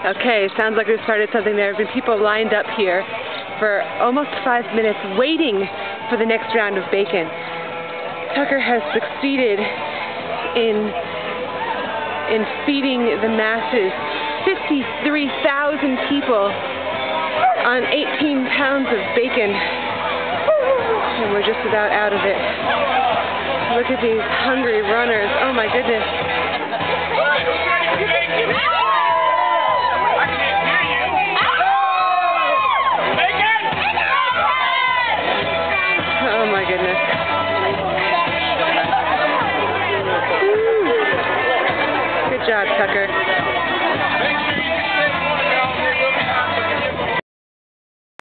Okay, sounds like we've started something. There have been people lined up here for almost five minutes waiting for the next round of bacon. Tucker has succeeded in in feeding the masses 53,000 people on 18 pounds of bacon. And we're just about out of it. Look at these hungry runners. Oh my goodness. Hey!